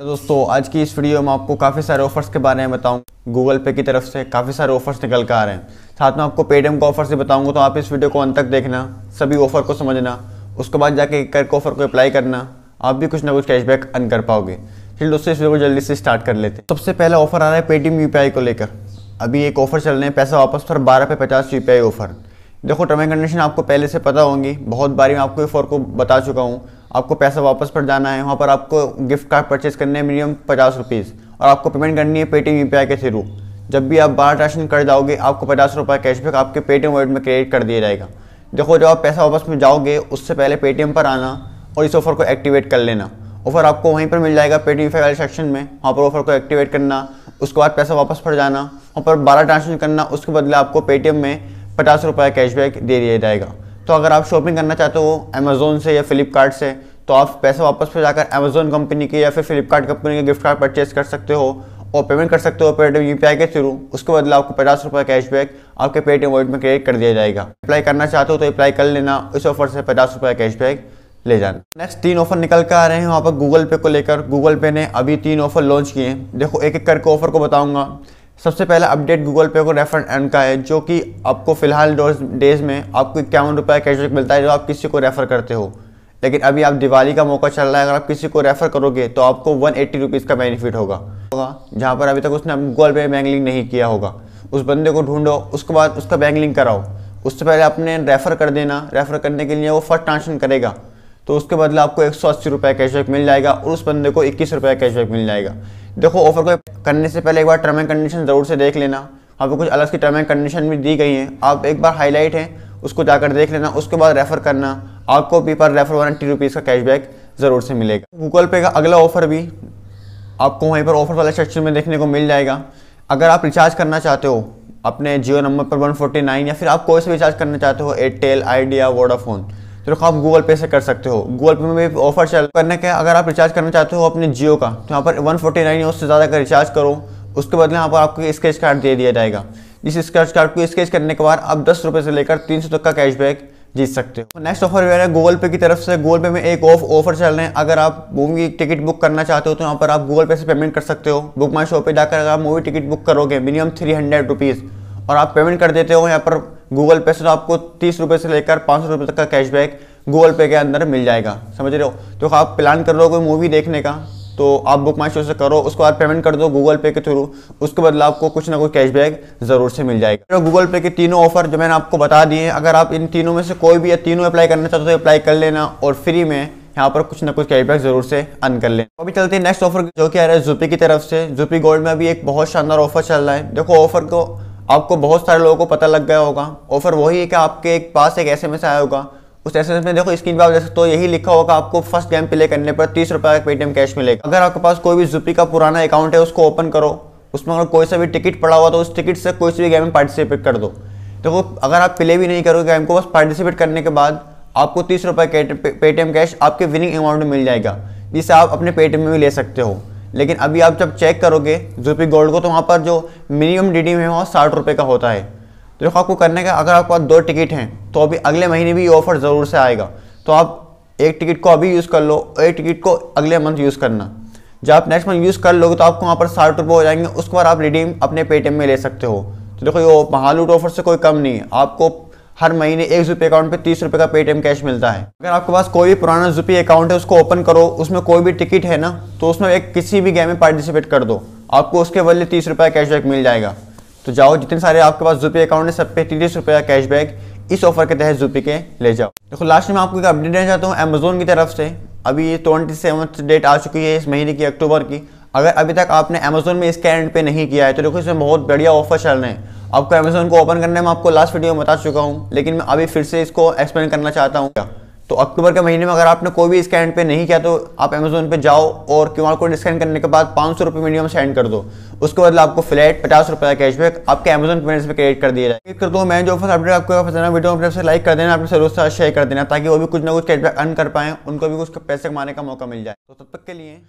तो दोस्तों, आज की इस वीडियो में आपको काफ़ी सारे ऑफर्स के बारे में बताऊँ। गूगल पे की तरफ़ से काफ़ी सारे ऑफर्स निकल कर आ रहे हैं। साथ में आपको पेटीएम का ऑफ़र से बताऊँगा तो आप इस वीडियो को अंत तक देखना, सभी ऑफ़र को समझना, उसके बाद जाके एक करके ऑफ़र को अप्लाई करना, आप भी कुछ ना कुछ कैशबैक अर्न कर पाओगे। फिर दोस्तों, इस वीडियो को जल्दी से स्टार्ट कर लेते हैं। सबसे पहला ऑफ़र आ रहा है पेटीएम यू को लेकर। अभी एक ऑफ़र चल रहे हैं, पैसा वापस पर बारह पे पचास यू ऑफ़र देखो टर्म एंड कंडीशन आपको पहले से पता होंगी, बहुत बारी मैं आपको ऑफ़र को बता चुका हूँ। आपको पैसा वापस पर जाना है, वहाँ पर आपको गिफ्ट कार्ड परचेज करने मिनिमम पचास रुपीज़ और आपको पेमेंट करनी है पेटीएम यू के थ्रू जब भी आप बारह ट्रांजेक्शन कर जाओगे, आपको पचास रुपये कैशबैक आपके पेटीएम वॉलेट में क्रेडिट कर दिया जाएगा। देखो, जब आप पैसा वापस में जाओगे, उससे पहले पेटीएम पर आना और इस ऑफ़र को एक्टिवेट कर लेना। ऑफ़र आपको वहीं पर मिल जाएगा पेटीएम वाले सेक्शन में। वहाँ पर ऑफ़र को एक्टिवेट करना, उसके बाद पैसा वापस पड़ जाना, वहाँ पर बारह ट्रांजेक्शन करना, उसके बदले आपको पेटीएम में पचास रुपये कैशबैक दे दिया जाएगा। तो अगर आप शॉपिंग करना चाहते हो अमेजोन से या फ्लिपकार्ट से तो आप पैसे वापस पे जाकर अमेजोन कंपनी के या फिर फ्लिपकार्ट कंपनी के गिफ्ट कार्ड परचेज कर सकते हो और पेमेंट कर सकते हो पेटीएम यू के थ्रू उसके बदले आपको पचास रुपये कैशबैक आपके पेटीएम वॉलेट में क्रेडिट कर दिया जाएगा। अप्लाई करना चाहते हो तो अप्लाई कर लेना। इस ऑफ़र से पचास रुपये कैशबैक ले जाना। नेक्स्ट तीन ऑफ़र निकल कर आ रहे हैं वहाँ पर गूगल पे को लेकर। गूगल पे ने अभी तीन ऑफ़र लॉन्च किए हैं। देखो एक एक करके ऑफ़र को बताऊँगा। सबसे पहला अपडेट गूगल पे को रेफर एंड का है, जो कि आपको फ़िलहाल डेज़ में आपको इक्यावन रुपये कैशबैक मिलता है, जो आप किसी को रेफर करते हो। लेकिन अभी आप दिवाली का मौका चल रहा है, अगर आप किसी को रेफर करोगे तो आपको वन एट्टी रुपीज़ का बेनिफिट होगा। होगा, जहाँ पर अभी तक उसने गूगल पे बैंक लिंक नहीं किया होगा। उस बंदे को ढूंढो, उसके बाद उसका बैंक लिंक कराओ। उससे पहले आपने रेफ़र कर देना। रेफ़र करने के लिए वो फ़र्स्ट ट्रांसफ़र करेगा। तो उसके बदले आपको एक सौ अस्सी रुपये कैशबैक मिल जाएगा और उस बंदे को इक्कीस रुपये कैशबैक मिल जाएगा। देखो ऑफ़र को करने से पहले एक बार टर्म एंड कंडीशन ज़रूर से देख लेना। वहाँ पर कुछ अलग की टर्म एंड कंडीशन भी दी गई हैं। आप एक बार हाईलाइट है, उसको जाकर देख लेना, उसके बाद रेफ़र करना। आपको भी पर रेफर वन रुपीज़ का कैशबैक ज़रूर से मिलेगा। गूगल पे का अगला ऑफ़र भी आपको वहीं पर ऑफ़र वाले सेक्शन में देखने को मिल जाएगा। अगर आप रिचार्ज करना चाहते हो, अपने जियो नंबर पर 149 या फिर आप कोई से रिचार्ज करना चाहते हो एयरटेल आइडिया वोडाफोन तो आप गूगल पे से कर सकते हो। गूगल पे में भी ऑफ़र चल, करने के अगर आप रिचार्ज करना चाहते हो अपने जियो का तो यहाँ पर 149 नाइन उससे ज़्यादा का रिचार्ज करो। उसके बदले यहाँ पर आपको स्केच कार्ड दे दिया जाएगा। इस स्केच कार्ड को स्केच करने के बाद आप दस रुपये से लेकर तीन सौ तक का कैशबैक जीत सकते हो। नेक्स्ट ऑफ़र है गूगल पे की तरफ़ से। गूगल पे में एक ऑफ़ ऑफ़र चल रहे हैं। अगर आप मूवी टिकट बुक करना चाहते हो तो यहाँ पर आप गूगल पे से पेमेंट कर सकते हो। बुक माई शो पे जाकर अगर आप मूवी टिकट बुक करोगे मिनिमम थ्री हंड्रेड रुपीज़ और आप पेमेंट कर देते हो, यहाँ पर गूगल पे से तो आपको तीस रुपये से लेकर पाँच सौ रुपये तक का कैशबैक गूगल पे के अंदर मिल जाएगा। समझ रहे हो? तो आप प्लान कर रहे हो कोई मूवी देखने का तो आप बुक माई शो से करो, उसको बाद पेमेंट कर दो गूगल पे के थ्रू उसके बदले आपको कुछ ना कुछ कैशबैक ज़रूर से मिल जाएगा। तो गूगल पे के तीनों ऑफ़र जो मैंने आपको बता दिए अगर आप इन तीनों में से कोई भी या तीनों अप्लाई करना चाहते हो तो अप्लाई कर लेना और फ्री में यहाँ पर कुछ ना कुछ कैशबैक ज़रूर से अन कर लें अभी चलते हैं नेक्स्ट ऑफ़र जो कि आ रहा है जुपी की तरफ़ से। जुपी गोल्ड में अभी एक बहुत शानदार ऑफ़र चल रहा है। देखो ऑफ़र को आपको बहुत सारे लोगों को पता लग गया होगा ऑफ़र वही है कि आपके एक पास एक एस आया होगा। उस एस में देखो स्क्रीन पर आप देख सकते हो, यही लिखा होगा आपको फ़र्स्ट गेम प्ले करने पर तीस रुपए का पेटीएम कैश मिलेगा। अगर आपके पास कोई भी जुपी का पुराना अकाउंट है, उसको ओपन करो, उसमें अगर कोई सा भी टिकट पड़ा हुआ तो उस टिकट से कोई सी भी गेम में पार्टिसिपेट कर दो। देखो, अगर आप प्ले भी नहीं करोगे गेम को, बस पार्टिसिपेट करने के बाद आपको तीस रुपये पेटीएम कैश आपके विनिंग अमाउंट में मिल जाएगा, जिसे आप अपने पेटीएम में भी ले सकते हो। लेकिन अभी आप जब चेक करोगे जूपी गोल्ड को तो वहाँ पर जो मिनिमम डी है वहाँ साठ रुपये का होता है। तो देखो आपको करने का, अगर आपके पास दो टिकट हैं तो अभी अगले महीने भी ये ऑफ़र ज़रूर से आएगा। तो आप एक टिकट को अभी यूज़ कर लो, एक टिकट को अगले मंथ यूज़ करना। जब आप नेक्स्ट मंथ यूज़ कर लोगे तो आपको वहाँ पर साठ रुपये हो जाएँगे, उसके बाद आप रिडीम अपने पेटीएम में ले सकते हो। तो देखो, ये महालूट ऑफ़र से कोई कम नहीं है। आपको हर महीने एक जुपी अकाउंट पे तीस रुपये का पेटीएम कैश मिलता है। अगर आपके पास कोई भी पुराना जुपी अकाउंट है, उसको ओपन करो, उसमें कोई भी टिकट है ना तो उसमें एक किसी भी गेम में पार्टिसिपेट कर दो। आपको उसके बदले तीस रुपये कैशबैक मिल जाएगा। तो जाओ, जितने सारे आपके पास जुपी अकाउंट है, सब पे तीस रुपये का कैशबैक इस ऑफ़र के तहत जुपी के ले जाओ। देखो लास्ट में आपको एक अपडेट देना चाहता हूँ अमेजोन की तरफ़ से। अभी ये ट्वेंटी सेवन डेट आ चुकी है इस महीने की, अक्टूबर की। अगर अभी तक आपने अमेजोन में इसके एंड पे नहीं किया है तो देखो, इसमें बहुत बढ़िया ऑफ़र चल रहे हैं। आपको अमेजोन को ओपन करने में आपको लास्ट वीडियो में बता चुका हूँ, लेकिन मैं अभी फिर से इसको एक्सप्लेन करना चाहता हूँ। तो अक्टूबर के महीने में अगर आपने कोई भी स्कैन पे नहीं किया तो आप अमेजोन पे जाओ और क्यू आर कोड स्कैन करने के बाद पाँच सौ रुपये मिनिमम सेंड कर दो। उसके बदले आपको फ्लैट पचास रुपये का कैशबैक आपके अमेजोन पेमेंट्स पे क्रेडिट कर दिया जाए कर दो मैं जो फ़र्स्ट अपडेट आपको पसंद है वीडियो से लाइक कर देना अपने सरोज शेयर कर देना, ताकि वो भी कुछ ना कुछ कैशबैक अर्न कर पाएँ, उनको भी कुछ पैसे कमाने का मौका मिल जाए। तो तब तक के लिए